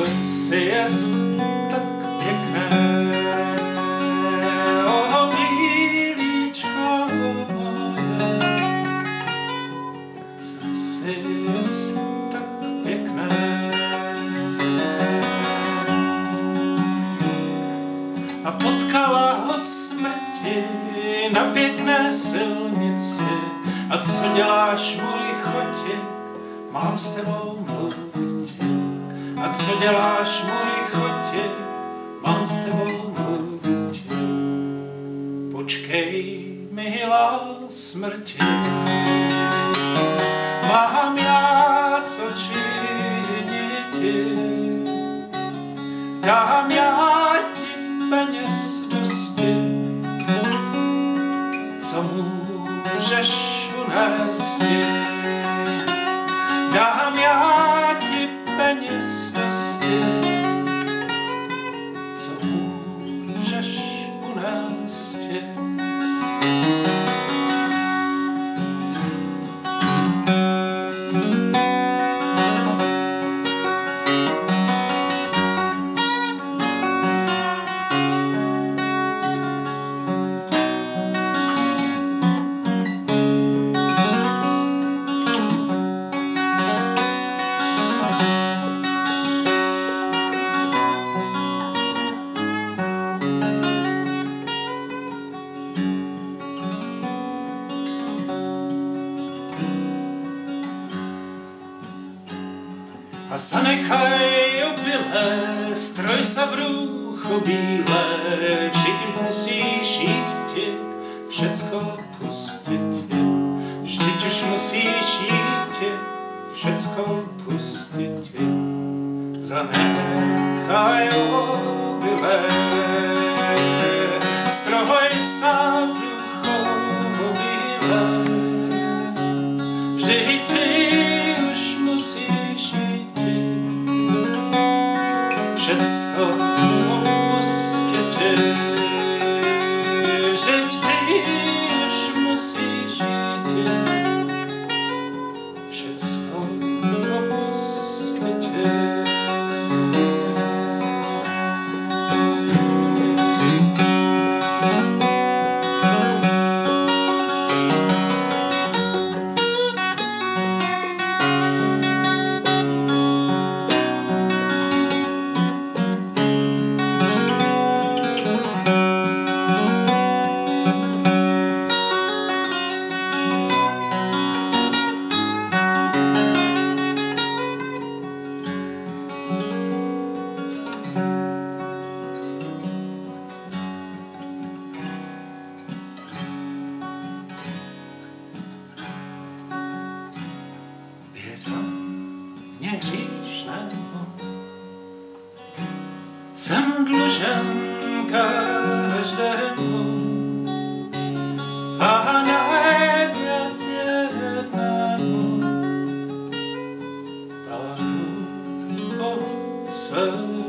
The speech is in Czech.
co si tak pěkné. Oho, bílíčko moje, co si tak pěkné. A potkala ho smrti na pěkné silnici. A co děláš, můj choti, mám s tebou mluvit. A co děláš, můj choti? Mám s tebou mluvit. Počkej, milá smrti. Mám já co činit. Dám já ti peněz dosti, co můžeš unést. sit A zanechaj obylé, stroj se v růchu bílé, všichni musíš jít, všecko pustit. Vždyť už musíš jít, všecko pustit. Zanechaj obylé, stroj se všecko opustit. Vždyť mě hříšného, jsem dlužen každému. A nejvíc jednému. Pánu Bohu svému.